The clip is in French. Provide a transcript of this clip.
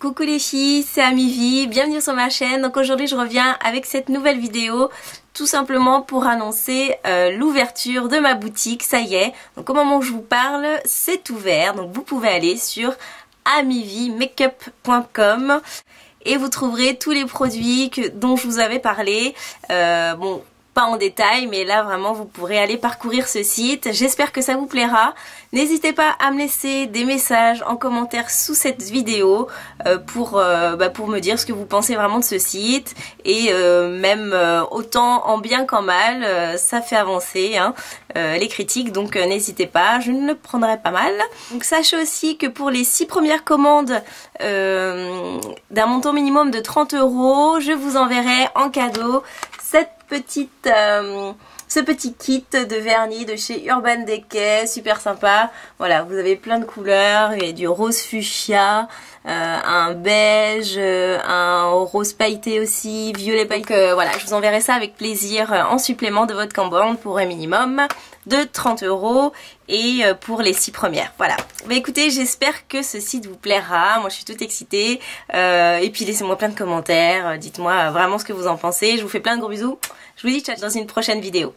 Coucou les filles, c'est Amivi, bienvenue sur ma chaîne. Donc aujourd'hui je reviens avec cette nouvelle vidéo tout simplement pour annoncer euh, l'ouverture de ma boutique, ça y est. Donc au moment où je vous parle, c'est ouvert. Donc vous pouvez aller sur amivimakeup.com et vous trouverez tous les produits dont je vous avais parlé. Euh, bon, en détail, mais là vraiment vous pourrez aller parcourir ce site. J'espère que ça vous plaira. N'hésitez pas à me laisser des messages en commentaire sous cette vidéo euh, pour, euh, bah, pour me dire ce que vous pensez vraiment de ce site et euh, même autant en bien qu'en mal, ça fait avancer hein, les critiques donc n'hésitez pas, je ne le prendrai pas mal. Donc sachez aussi que pour les six premières commandes d'un montant minimum de 30 euros, je vous enverrai en cadeau cette petite, euh, ce petit kit de vernis de chez Urban Decay, super sympa. Voilà, vous avez plein de couleurs, il y a du rose fuchsia, euh, un beige, euh, un rose pailleté aussi, violet pailleté. Donc voilà, je vous enverrai ça avec plaisir en supplément de votre commande pour un minimum de 30 euros et pour les 6 premières. Voilà. Bah écoutez, j'espère que ce site vous plaira. Moi, je suis toute excitée. et puis, laissez-moi plein de commentaires. Dites-moi vraiment ce que vous en pensez. Je vous fais plein de gros bisous. Je vous dis ciao dans une prochaine vidéo.